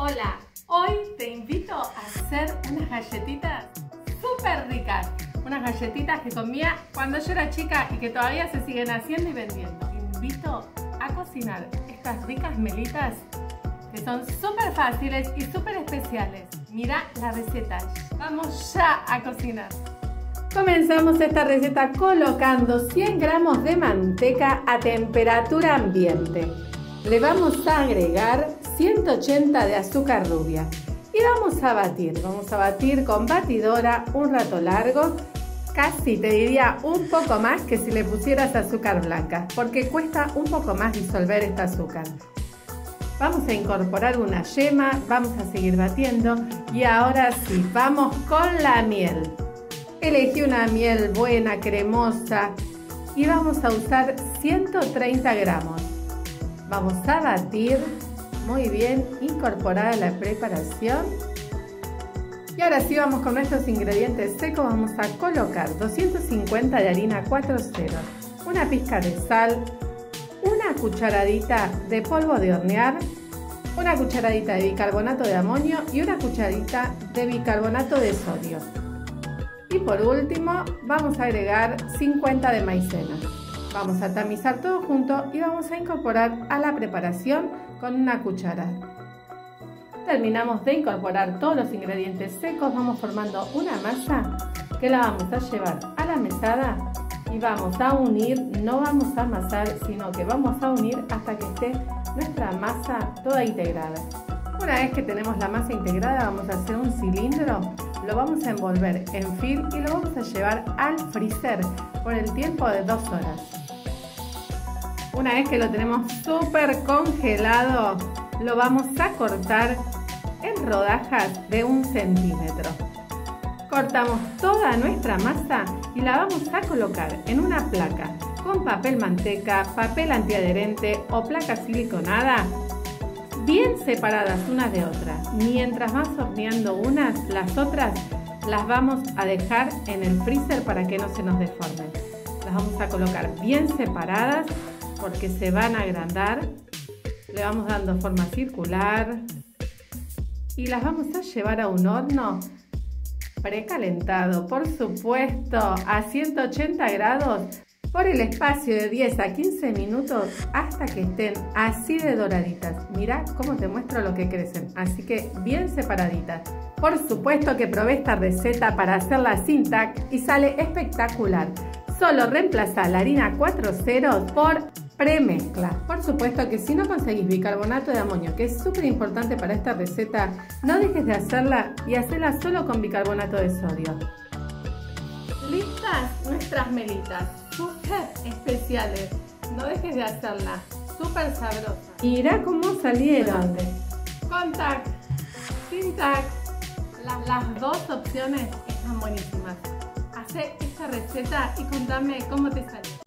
Hola, hoy te invito a hacer unas galletitas súper ricas. Unas galletitas que comía cuando yo era chica y que todavía se siguen haciendo y vendiendo. Te invito a cocinar estas ricas melitas que son súper fáciles y súper especiales. Mira la receta. Vamos ya a cocinar. Comenzamos esta receta colocando 100 gramos de manteca a temperatura ambiente. Le vamos a agregar 180 de azúcar rubia y vamos a batir. Vamos a batir con batidora un rato largo, casi te diría un poco más que si le pusieras azúcar blanca, porque cuesta un poco más disolver este azúcar. Vamos a incorporar una yema, vamos a seguir batiendo y ahora sí, vamos con la miel. Elegí una miel buena, cremosa y vamos a usar 130 gramos. Vamos a batir muy bien, incorporar a la preparación. Y ahora sí vamos con nuestros ingredientes secos. Vamos a colocar 250 de harina 4.0, una pizca de sal, una cucharadita de polvo de hornear, una cucharadita de bicarbonato de amonio y una cucharadita de bicarbonato de sodio. Y por último vamos a agregar 50 de maicena. Vamos a tamizar todo junto y vamos a incorporar a la preparación con una cuchara. Terminamos de incorporar todos los ingredientes secos, vamos formando una masa que la vamos a llevar a la mesada y vamos a unir, no vamos a amasar, sino que vamos a unir hasta que esté nuestra masa toda integrada. Una vez que tenemos la masa integrada vamos a hacer un cilindro lo vamos a envolver en film y lo vamos a llevar al freezer por el tiempo de dos horas. Una vez que lo tenemos súper congelado, lo vamos a cortar en rodajas de un centímetro. Cortamos toda nuestra masa y la vamos a colocar en una placa con papel manteca, papel antiadherente o placa siliconada bien separadas unas de otras. Mientras vas horneando unas, las otras las vamos a dejar en el freezer para que no se nos deformen. Las vamos a colocar bien separadas porque se van a agrandar. Le vamos dando forma circular y las vamos a llevar a un horno precalentado, por supuesto, a 180 grados por el espacio de 10 a 15 minutos hasta que estén así de doraditas. Mira cómo te muestro lo que crecen, así que bien separaditas. Por supuesto que probé esta receta para hacerla sin tac y sale espectacular. Solo reemplaza la harina 4.0 por premezcla. Por supuesto que si no conseguís bicarbonato de amonio, que es súper importante para esta receta, no dejes de hacerla y hacerla solo con bicarbonato de sodio. Listas nuestras melitas súper especiales. No dejes de hacerla. Súper sabrosa. Mira cómo salieron. Con tac, sin tac. las dos opciones están buenísimas. Hacé esta receta y contame cómo te salió.